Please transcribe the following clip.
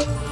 you